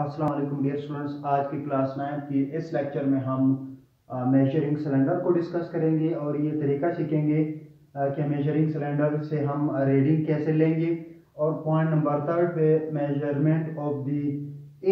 अस्सलाम वालेकुम dear students आज की क्लास नाइन की इस लेक्चर में हम मेजरिंग सिलेंडर को डिस्कस करेंगे और ये तरीका सीखेंगे कि मेजरिंग सिलेंडर से हम रीडिंग कैसे लेंगे और पॉइंट नंबर थर्ड पे measurement of the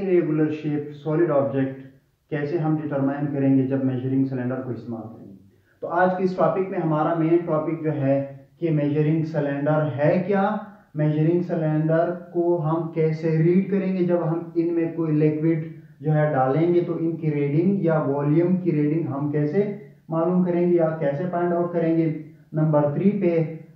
irregular shape solid object कैसे हम डिटरमाइन करेंगे जब मेजरिंग सिलेंडर को इस्तेमाल करेंगे। तो आज के इस टॉपिक में हमारा मेन टॉपिक जो है कि मेजरिंग सिलेंडर है क्या मेजरिंग सिलेंडर को हम कैसे रीड करेंगे? जब हम इनमें कोई लिक्विड जो है डालेंगे तो इनकी रीडिंग या वॉल्यूम की रीडिंग हम कैसे मालूम करेंगे या कैसे फाइंड आउट करेंगे? नंबर थ्री पे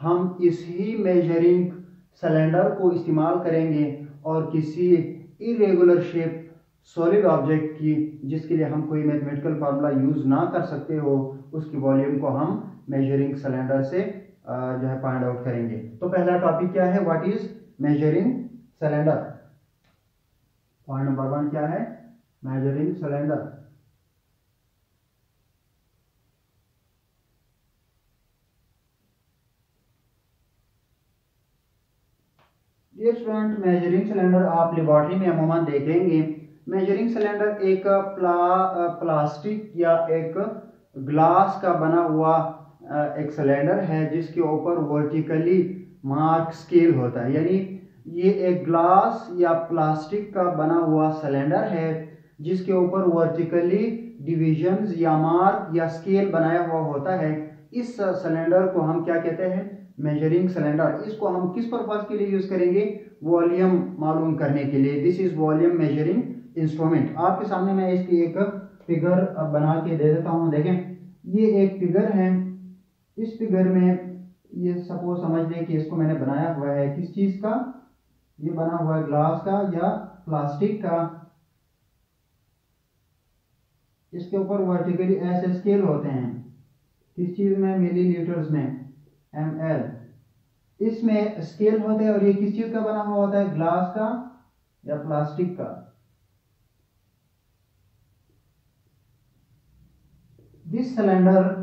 हम इसी मेजरिंग सिलेंडर को इस्तेमाल करेंगे और किसी इरेगुलर शेप सॉलिड ऑब्जेक्ट की, जिसके लिए हम कोई मैथमेटिकल फार्मूला यूज़ ना कर सकते हो, उसकी वॉल्यूम को हम मेजरिंग सिलेंडर से जो है फाइंड आउट करेंगे। तो पहला टॉपिक क्या है? What is measuring cylinder point number one क्या है? Measuring cylinder student measuring cylinder आप लेबोरेटरी में अमूमन देखेंगे। मेजरिंग सिलेंडर एक प्ला, प्लास्टिक या एक ग्लास का बना हुआ एक सिलेंडर है जिसके ऊपर वर्टिकली मार्क स्केल होता है। यानी ये एक ग्लास या प्लास्टिक का बना हुआ सिलेंडर है जिसके ऊपर वर्टिकली डिविजन्स या मार्क या स्केल बनाया हुआ होता है। इस सिलेंडर को हम क्या कहते हैं? मेजरिंग सिलेंडर इसको हम किस पर्पज के लिए यूज़ करेंगे? वॉल्यूम मालूम करने के लिए। This is volume measuring instrument आपके सामने मैं इसकी एक फिगर बना के दे देता हूँ। देखें, ये एक फिगर है। इस फिगर में ये सपोज़ समझ लें कि इसको मैंने बनाया हुआ है। किस चीज़ का? ये बना हुआ है ग्लास का या प्लास्टिक का। इसके ऊपर वर्टिकली ऐसे स्केल होते हैं। किस चीज़ में? मिली मिलीलीटर्स में, एम एल। इसमें स्केल होते हैं और ये किस चीज़ का बना हुआ होता है? ग्लास का या प्लास्टिक का। This cylinder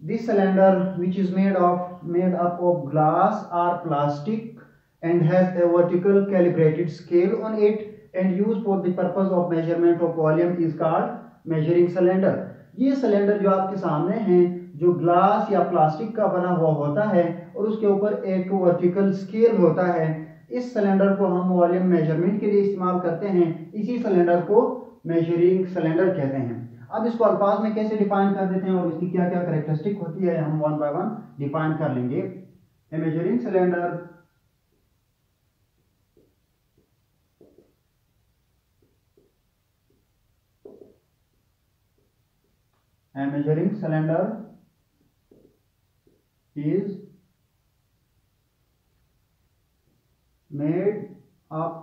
this cylinder which is made of made up of glass or plastic and has a vertical calibrated scale on it and used for the purpose of measurement of volume is called measuring cylinder ये cylinder जो आपके सामने है जो glass या plastic का बना हुआ होता है और उसके ऊपर एक वर्टिकल स्केल होता है इस सिलेंडर को हम वॉल्यूम मेज़रमेंट के लिए इस्तेमाल करते हैं इसी सिलेंडर को मेजरिंग सिलेंडर कहते हैं अब इसको अल्फाज में कैसे डिफाइन कर देते हैं और इसकी क्या क्या करेक्टरिस्टिक होती है, हम वन बाय वन डिफाइन कर लेंगे। Measuring cylinder a measuring cylinder is made up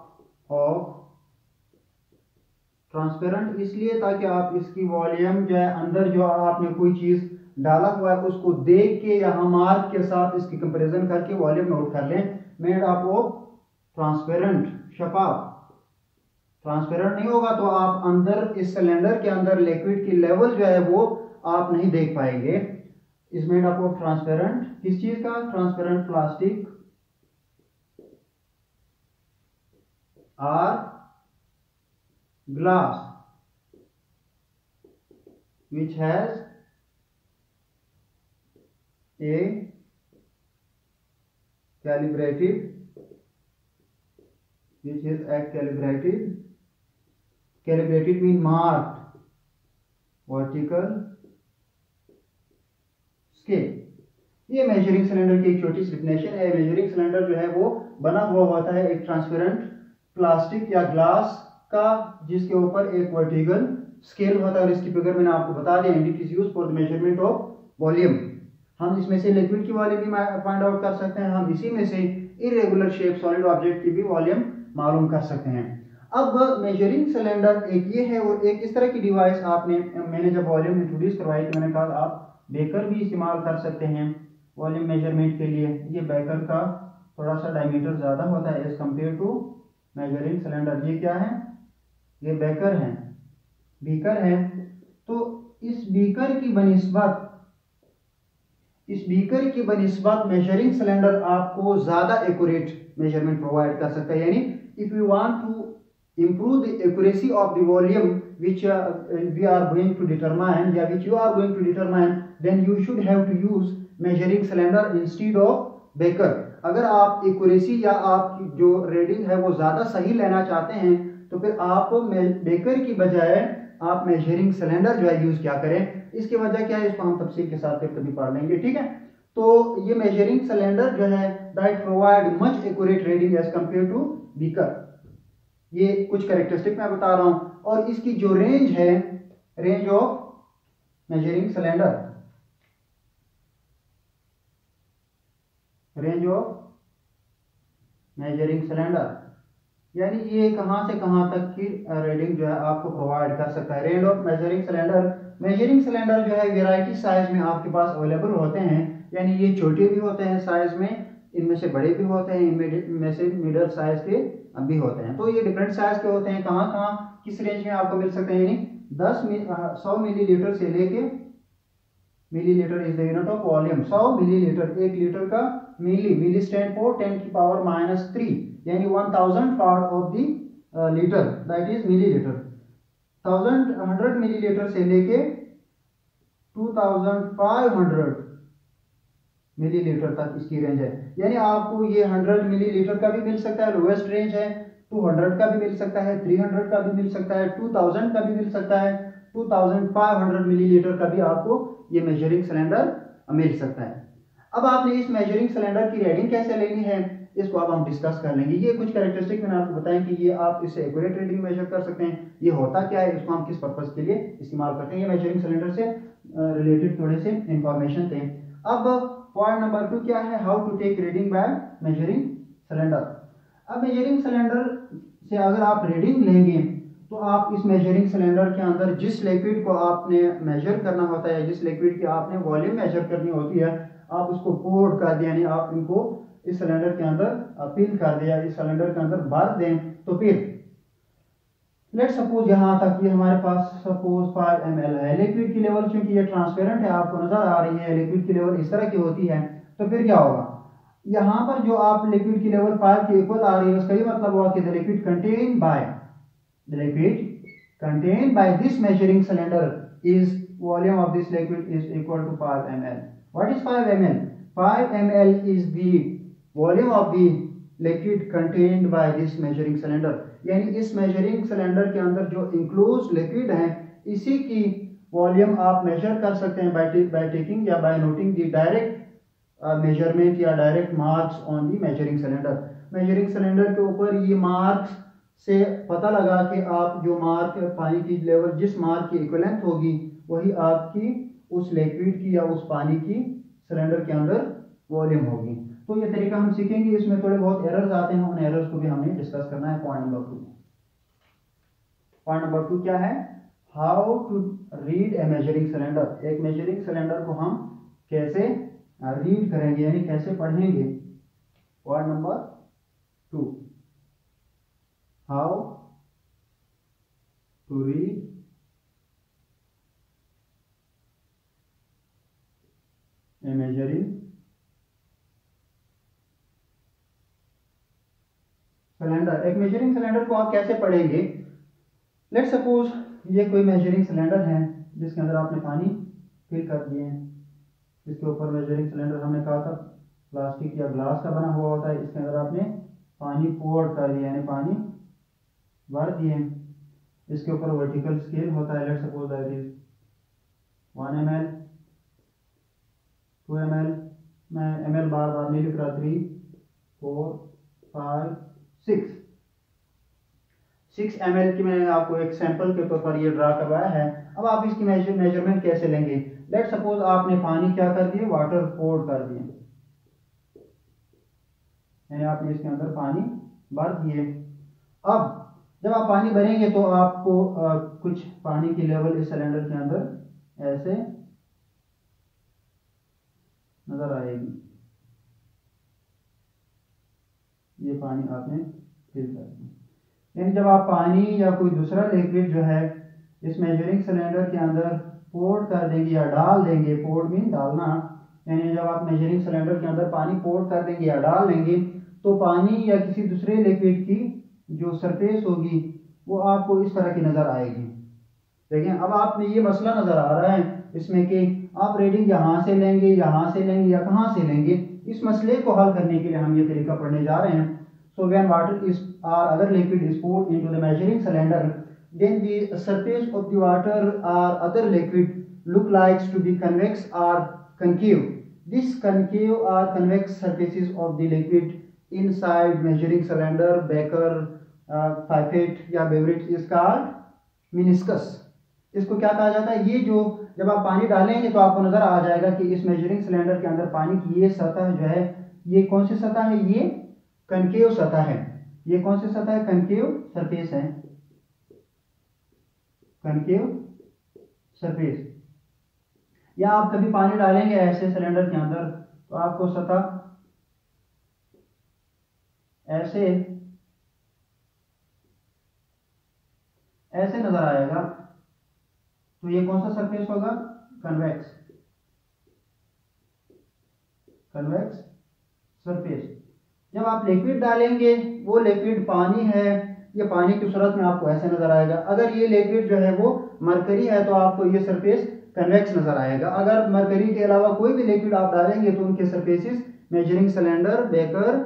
transparent इसलिए ताकि आप इसकी वॉल्यूम जो है अंदर जो आपने कोई चीज़ डाला हुआ है, उसको देख के या मार्क के साथ इसकी कंपैरिजन करके वॉल्यूम नोट कर लें। मेड आप ऑफ़ ट्रांसपेरेंट शफाफ ट्रांसपेरेंट नहीं होगा तो आप अंदर, इस सिलेंडर के अंदर लिक्विड की लेवल जो है वो आप नहीं देख पाएँगे। इस मेड अप ऑफ़ ट्रांसपेरेंट किस चीज़ का? Transparent plastic or glass which has a calibrated which is a calibrated calibrated mean marked vertical scale ये मेजरिंग सिलेंडर की एक छोटी सी डिफिनेशन है मेजरिंग सिलेंडर जो है वो बना हुआ होता है एक ट्रांसपेरेंट प्लास्टिक या ग्लास का, जिसके ऊपर एक वर्टिकल स्केल होता है और इसकी फिगर मैंने आपको बता दिया it is use for the measurement of volume हम इसमें से लिक्विड की वॉल्यूम भी फाइंड आउट कर सकते हैं, हम इसी में से इरेगुलर शेप सॉलिड ऑब्जेक्ट की भी वॉल्यूम मालूम कर सकते हैं। अब मेजरिंग सिलेंडर एक ये है और एक इस तरह की डिवाइस आपने, मैंने जब वॉल्यूम इंट्रोड्यूस करवाई तो मैंने कहा आप बेकर भी इस्तेमाल कर सकते हैं वॉल्यूम मेज़रमेंट के लिए। ये बेकर का थोड़ा सा डायमीटर ज़्यादा होता है as compare to measuring cylinder ये क्या है? ये बेकर है। बीकर है। तो इस बीकर की बनस्बत, इस बीकर की बनस्बत मेजरिंग सिलेंडर आपको ज़्यादा एक्यूरेट मेज़रमेंट प्रोवाइड कर सकता है। यानी if you want to improve the accuracy of the volume which we are going to determine या which you are going to determine then you should have to use measuring cylinder instead of beaker अगर आप एक या आपकी जो raiding है वो ज़्यादा सही लेना चाहते हैं तो फिर आप बेकर की बजाय आप मेजरिंग सिलेंडर जो है यूज़ क्या करें? इसकी वजह क्या है? इसको हम तफसील के साथ फिर कभी पढ़ लेंगे, ठीक है? तो ये मेजरिंग सिलेंडर जो है that provide much accurate reading as compare to beaker ये कुछ करेक्टरिस्टिक मैं बता रहा हूँ। और इसकी जो रेंज है range of measuring cylinder range of measuring cylinder यानी ये कहाँ से कहाँ तक की रीडिंग जो है आपको प्रोवाइड कर सकता है। Range of measuring cylinder measuring cylinder जो है वेराइटी साइज़ में आपके पास अवेलेबल होते हैं। यानी ये छोटे भी होते हैं साइज़ में, इनमें से बड़े भी होते हैं, इनमें से मिडल साइज़ के भी होते हैं। तो ये डिफरेंट साइज़ के होते हैं। कहाँ कहाँ, किस रेंज में आपको मिल सकते हैं? यानी दस सौ मिलीलीटर से लेके millilitre is the unit of volume सौ मिलीलीटर एक लीटर का milli milli stand for ten की पावर माइनस थ्री यानी one thousand part of the litre that is millilitre thousand hundred millilitre से लेके two thousand five hundred millilitre तक इसकी range है। यानी आपको ये 100 मिलीलीटर का भी मिल सकता है लोवेस्ट रेंज है 200 का भी मिल सकता है 300 का भी मिल सकता है 2000 का भी मिल सकता है 2500 मिलीलीटर का भी आपको ये मेजरिंग सिलेंडर मिल सकता है। अब आपने इस मेजरिंग सिलेंडर की रेडिंग कैसे लेनी है? इसको अब हम डिस्कस कर लेंगे। ये कुछ कैरेक्टरिस्टिक मैंने आपको बताया कि ये आप इससे एक्यूरेट रीडिंग मेजर कर सकते हैं। ये होता क्या है? इसको हम किस पर्पज के लिए इस्तेमाल करते हैं? ये मेजरिंग सिलेंडर से रिलेटेड थोड़े से इंफॉर्मेशन थे। अब पॉइंट नंबर टू क्या है? How to take reading by measuring cylinder अब मेजरिंग सिलेंडर से अगर आप रीडिंग लेंगे तो आप इस मेजरिंग सिलेंडर के अंदर जिस लिक्विड को आपने मेजर करना होता है, जिस लिक्विड की आपने वॉल्यूम मेजर करनी होती है, आप उसको पोर्ट कर दें, यानी आप इनको इस सिलेंडर के अंदर फिल कर दिया, इस सिलेंडर के अंदर भर दें तो फिर लेट सपोज़ यहाँ तक ये हमारे पास सपोज़ 5 एम है। लिक्विड की लेवल क्योंकि ये ट्रांसपेरेंट है, आपको नज़र आ रही है लिक्विड की लेवल इस तरह की होती है तो फिर क्या होगा? यहाँ पर जो आप लिक्विड की लेवल 5 की इक्वल आ रही है, उसका ये मतलब हुआ कि the liquid contain by the liquid contain by this measuring cylinder is volume of this liquid is equal to 5 ml. What is 5 ml? 5 ml is the volume of the liquid contained by this measuring cylinder यानी इस measuring cylinder के अंदर जो includes liquid है, इसी की volume आप major कर सकते हैं बाय टेकिंग या by noting the direct measurement या direct marks on the measuring cylinder measuring cylinder के ऊपर ये मार्क्स से पता लगा कि आप जो मार्क पानी की लेवल जिस मार्क की इक्वलेंथ होगी, वही आपकी उस लिक्विड की या उस पानी की सिलेंडर के अंदर वॉल्यूम होगी। तो ये तरीका हम सीखेंगे, इसमें थोड़े बहुत एरर्स आते हैं, उन एरर्स को भी हमें डिस्कस करना है point number two point number two क्या है? How to read a measuring cylinder एक मेजरिंग सिलेंडर को हम कैसे रीड करेंगे, यानी कैसे पढ़ेंगे? Point number two how to read a measuring cylinder एक मेजरिंग सिलेंडर को आप कैसे पढ़ेंगे? लेट सपोज़ ये कोई मेजरिंग सिलेंडर है, जिसके अंदर आपने पानी फिल कर दिए हैं। इसके ऊपर मेजरिंग सिलेंडर हमने कहा था प्लास्टिक या ग्लास का बना हुआ होता है। इसके अंदर आपने पानी पोर कर दिया, यानी पानी भर दिए इसके ऊपर वर्टिकल स्केल होता है। Let suppose that is one M L two M L मैं एम एल बार बार नहीं लिख रहा three four five six. Six M की मैंने आपको एक सैंपल के तौर पर ये ड्रा करवाया है। अब आप इसकी मेज़रमेंट कैसे लेंगे? लेट सपोज़ आपने पानी क्या कर दिए वाटर पोर्ड कर दिए यानी आपने इसके अंदर पानी भर दिए अब जब आप पानी भरेंगे तो आपको आ, कुछ पानी की लेवल इस सिलेंडर के अंदर ऐसे नज़र आएगी। ये पानी आपने फिल कर दिया। जब आप पानी या कोई दूसरा लिक्विड जो है, इस मेजरिंग सिलेंडर के अंदर पोर्ट कर देंगे या डाल देंगे पोर्ट मीन डालना, यानी जब आप मेजरिंग सिलेंडर के अंदर पानी पोर्ट कर देंगे या डाल देंगे तो पानी या किसी दूसरे लिक्विड की जो सरफेस होगी, वो आपको इस तरह की नज़र आएगी। देखें, अब आप में ये मसला नज़र आ रहा है इसमें कि आप रीडिंग यहाँ से लेंगे, यहाँ से लेंगे या कहाँ से लेंगे, इस मसले को हल करने के लिए हम ये तरीका पढ़ने जा रहे हैं। So when water is or other liquid is poured into the measuring cylinder then the surface of the water or other liquid look likes to be convex or concave this concave or convex surfaces of the liquid inside measuring cylinder beaker uh, pipette या beverage is called meniscus इसको क्या कहा जाता है ये जो जब आप पानी डालेंगे तो आपको नज़र आ जाएगा कि इस मेजरिंग सिलेंडर के अंदर पानी की ये सतह जो है ये कौन सी सतह है ये कनकेव सतह है। ये कौन सी सतह है? कनकेव सरफेस है। Concave surface. या आप कभी पानी डालेंगे ऐसे सिलेंडर के अंदर तो आपको सतह ऐसे ऐसे नज़र आएगा। तो ये कौन सा सरफेस होगा? कन्वेक्स। Convex surface. जब आप लिक्विड डालेंगे, वो लिक्विड पानी है, ये पानी की सूरत में आपको ऐसे नज़र आएगा। अगर ये लिक्विड जो है वो मरकरी है तो आपको ये सरफेस कन्वेक्स नज़र आएगा। अगर मरकरी के अलावा कोई भी लिक्विड आप डालेंगे तो उनके surfaces measuring cylinder beaker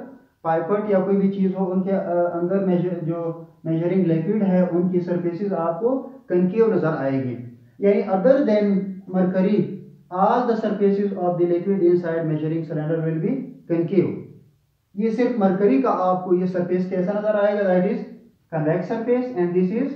pipette या कोई भी चीज़ हो, उनके अंदर मेजर जो मेजरिंग लिक्विड है, उनकी सरफेसिस आपको कनकेव नज़र आएगी। यानी other than mercury all the surfaces of the liquid inside measuring cylinder will be concave ये सिर्फ़ मरकरी का आपको ये सरफेस कैसा नज़र आएगा? That is convex surface and this is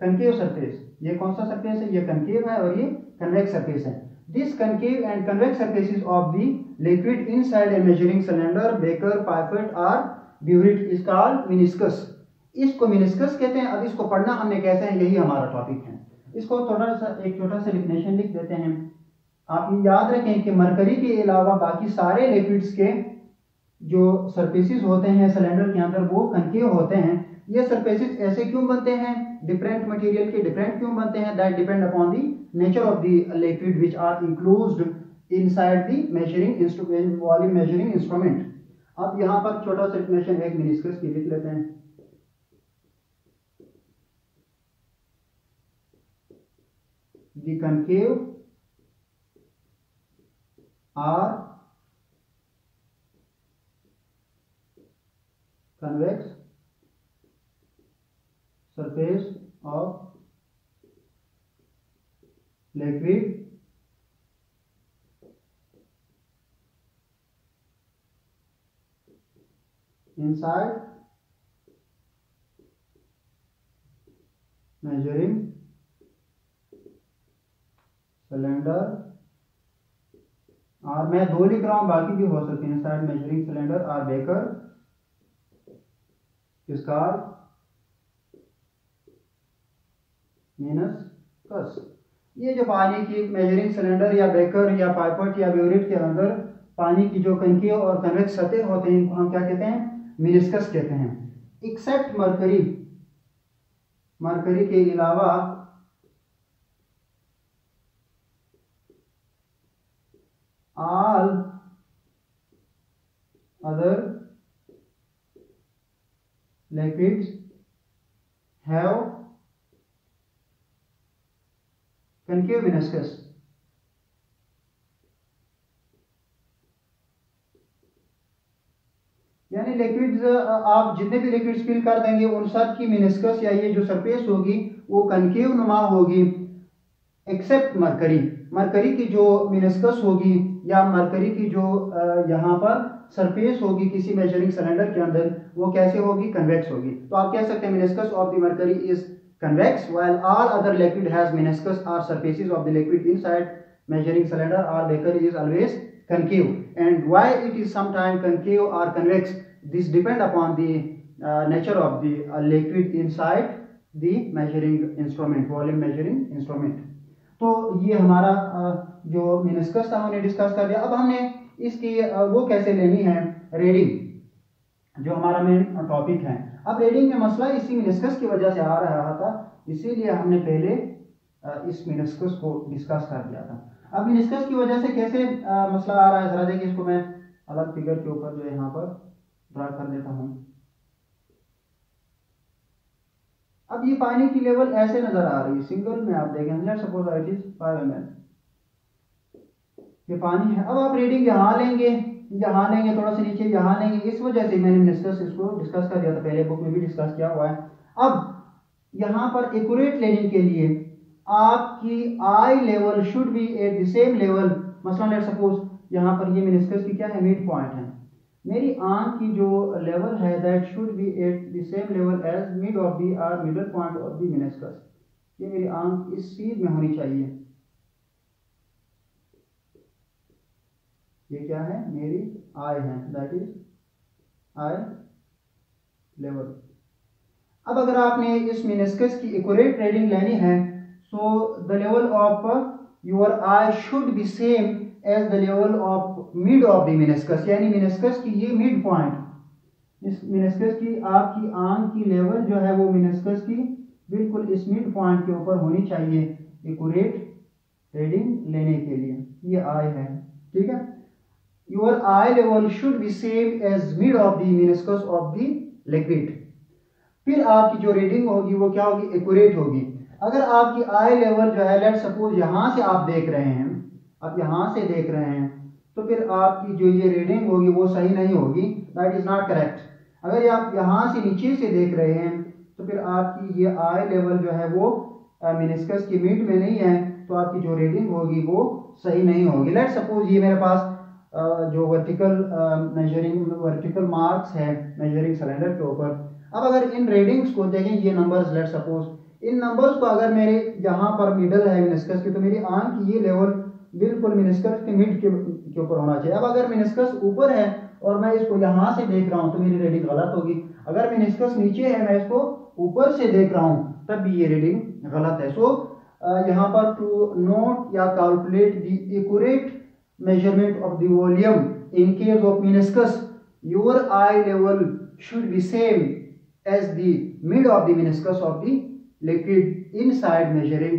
concave surface ये कौन सा सरफेस है? ये कनकेव है और ये कन्वेक्स सरफेस है। This concave and convex surfaces of the liquid inside a measuring cylinder beaker pipette or burette is called meniscus इसको मिनिस्कस कहते हैं। अब इसको पढ़ना हमने कैसे है? यही हमारा टॉपिक है। इसको थोड़ा सा, एक छोटा सा डिफिनेशन लिख देते हैं। आप ये याद रखें कि मरकरी के अलावा बाकी सारे लिक्विड्स के जो सरफेसिस होते हैं सिलेंडर के अंदर वो कंकेव होते हैं, ये सरफेसिस ऐसे क्यों बनते हैं? डिफरेंट मटेरियल के डिफरेंट क्यों बनते हैं? That depend upon the nature of the liquid which are enclosed inside the measuring instrument volume measuring instrument अब यहाँ पर छोटा सा डिफिनेशन एक मिनिस्कस की लिख लेते हैं। The are convex surface of liquid inside, measuring cylinder और मैं दो लिख रहा हूँ, बाकी भी हो सकते हैं। साइड मेजरिंग सिलेंडर और बेकर। स्कार मीनस कस ये जो पानी की मेजरिंग सिलेंडर या बेकर या पाइपट या ब्यूरिट के अंदर पानी की जो कंकी और कन्वेक्स सतह होते हैं इनको हम क्या कहते हैं? मिनिस्कस कहते हैं। एक्सेप्ट मरकरी मरकरी के अलावा all other liquids have concave meniscus यानी लिक्विड्स आप जितने भी लिक्विड्स फिल कर देंगे, उन सब की मिनिस्कस या ये जो सरफेस होगी, वो कनकेव नुमा होगी एक्सेप्ट मरकरी मरकरी की जो मिनिस्कस होगी या मरकरी की जो यहाँ पर सरफेस होगी किसी मेजरिंग सिलेंडर के अंदर, वो कैसे होगी? कन्वेक्स होगी। तो आप कह सकते हैं of is convex well or other liquid has meniscus or surfaces of the liquid inside measuring cylinder or beaker is always concave and why it is sometime concave or convex this depend upon the nature of the liquid inside the measuring instrument volume measuring instrument तो ये हमारा जो meniscus था, हमने discuss कर दिया। अब हमने इसकी वो कैसे लेनी है? रीडिंग जो हमारा मेन टॉपिक है। अब रीडिंग में मसला इसी मिनिस्कस की वजह से आ रहा था, इसीलिए हमने पहले इस मिनिस्कस को डिस्कस कर दिया था। अब मिनिस्कस की वजह से कैसे मसला आ रहा है? जरा देखिए इसको मैं अलग फिगर के ऊपर जो यहाँ पर ड्रा कर देता हूँ। अब ये पानी की लेवल ऐसे नज़र आ रही है। सिंगल में आप देखें let suppose it is 5 ml ये पानी है। अब आप रीडिंग यहाँ लेंगे यहाँ लेंगे, थोड़ा सा नीचे यहाँ लेंगे। इस वजह से मैंने डिस्कस इसको डिस्कस कर दिया था, पहले बुक में भी डिस्कस किया हुआ है। अब यहाँ पर एक्यूरेट लेने के लिए आपकी eye level should be at the same level मसलन लेट सपोज़, यहाँ पर ये मिनिस्कस की क्या है? मिड पॉइंट है। मेरी आँख की जो लेवल है that should be at the same level as mid of the or middle point of the meniscus ये मेरी आँख इस सीध में होनी चाहिए। ये क्या है? मेरी आई है। दैट इज़ आई लेवल अब अगर आपने इस मिनिस्कस की एक्यूरेट रीडिंग लेनी है so the level of your eye should be same as the level of mid of the meniscus यानी मिनिस्कस की ये मिड पॉइंट इस मिनिस्कस की आपकी आँख की लेवल जो है वो मिनिस्कस की बिल्कुल इस मिड पॉइंट के ऊपर होनी चाहिए एक्यूरेट रीडिंग लेने के लिए। ये आई है, ठीक है? Your eye level should be same as mid of the meniscus of the liquid फिर आपकी जो रीडिंग होगी वो क्या होगी? एक्यूरेट होगी। अगर आपकी आई लेवल जो है लेट सपोज़ यहाँ से आप देख रहे हैं आप यहाँ से देख रहे हैं तो फिर आपकी जो ये रीडिंग होगी वो सही नहीं होगी। दैट इज़ नॉट करेक्ट अगर आप यहाँ से नीचे से देख रहे हैं तो फिर आपकी ये आई लेवल जो है वो मिनिस्कस की मिड में नहीं है तो आपकी जो रीडिंग होगी वो सही नहीं होगी। लेट सपोज़ ये मेरे पास जो वर्टिकल मेजरिंग वर्टिकल मार्क्स है मेजरिंग सिलेंडर के ऊपर। अब अगर इन रीडिंग्स को देखें, ये नंबर्स लेट सपोज़ इन नंबर्स को अगर मेरे, यहाँ पर मिडल है मिनिस्कस की तो मेरी आँख की ये लेवल बिल्कुल मिनिस्कस के मिड के ऊपर होना चाहिए। अब अगर मिनिस्कस ऊपर है और मैं इसको यहाँ से देख रहा हूँ तो मेरी रीडिंग गलत होगी। अगर मिनिस्कस नीचे है मैं इसको ऊपर से देख रहा हूँ तब भी ये रीडिंग गलत है। सो so, यहाँ पर टू नोट या calculate the accurate measurement of the volume in case of meniscus your eye level should be same as the mid of the meniscus of the liquid inside measuring